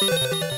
you